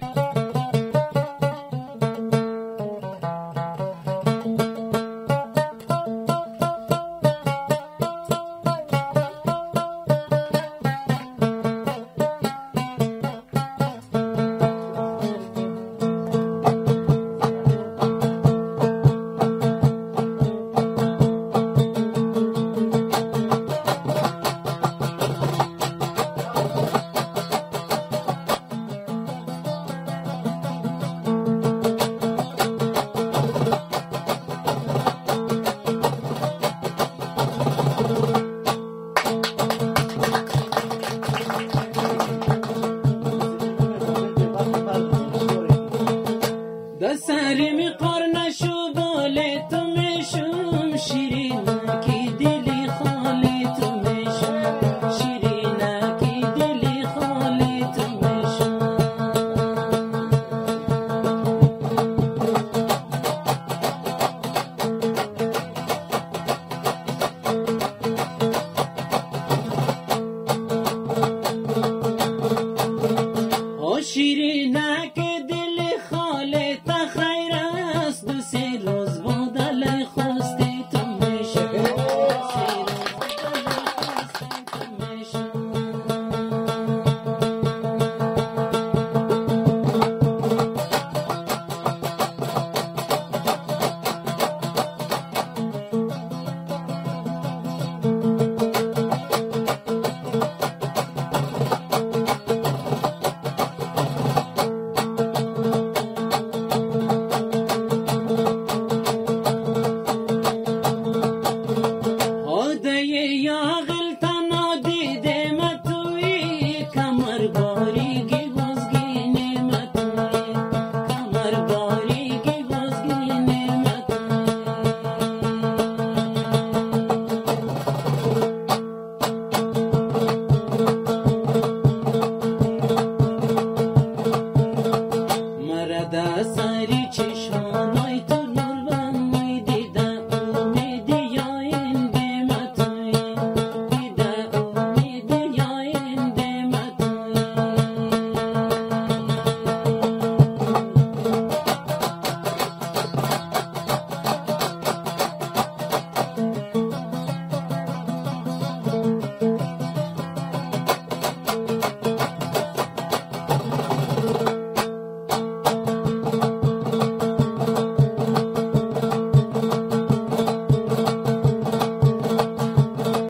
Gracias. Sari